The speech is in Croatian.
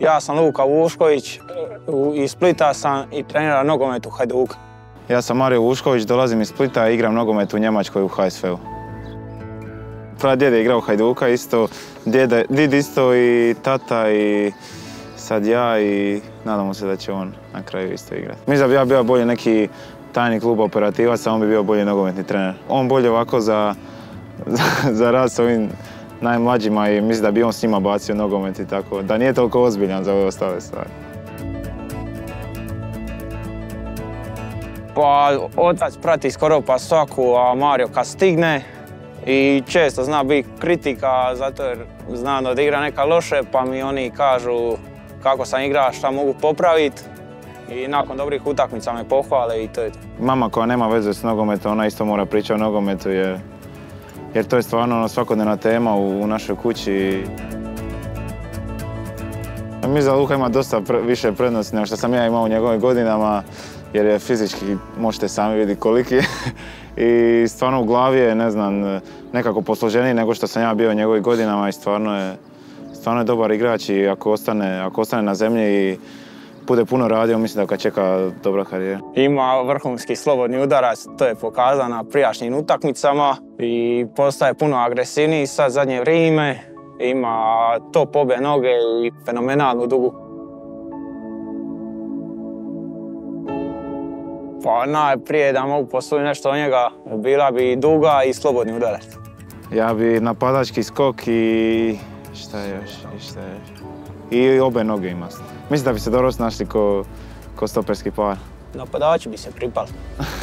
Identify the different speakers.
Speaker 1: Ja sam Luka Vušković, iz Splita sam i trenira nogomet u Hajduka.
Speaker 2: Ja sam Mario Vušković, dolazim iz Splita i igram nogomet u Njemačkoj u HSV-u. Pradjed je igrao Hajduka isto, did isto i tata i sad ja i nadamo se da će on na kraju isto igrati. Mislim da bi ja bio bolje neki tajni klub operativac, a on bi bio bolji nogometni trener. On bolje ovako za, za, rad s ovim najmlađima i mislim da bi on s njima bacio nogomet i tako, da nije toliko ozbiljan za ove ostale stvari.
Speaker 1: Pa otac prati skoro pa svaku, a Mario kad stigne i često zna biti kritika zato jer zna da igra neka loše pa mi oni kažu kako sam igrao, šta mogu popraviti i nakon dobrih utakmica me pohvale i to je to.
Speaker 2: Mama koja nema veze s nogometom, ona isto mora pričati o nogometu jer, jer to je stvarno ono svakodnevna tema u, našoj kući. Mislim da Luka ima dosta više prednosti nego što sam ja imao u njegovim godinama jer je fizički, možete sami vidjeti koliki je. I stvarno u glavi je, ne znam, nekako posloženiji nego što sam ja bio u njegovim godinama i stvarno je, stvarno dobar igrač i ako ostane, ako ostane na zemlji i bude puno radio, mislim da ga čeka dobra karijera.
Speaker 1: Ima vrhunski slobodni udarac, to je pokazano na prijašnjim utakmicama i postaje puno agresivniji sad zadnje vrijeme. Ima top obe noge i fenomenalnu dugu. Pa najprije da mogu posuditi nešto o njega, bila bi duga i slobodni udarac.
Speaker 2: Ja bi napadački skok i šta je još, i šta je I obe noge ima. Mislim da bi se dobro snašli ko, ko stoperski par.
Speaker 1: Napadači bi se pripali.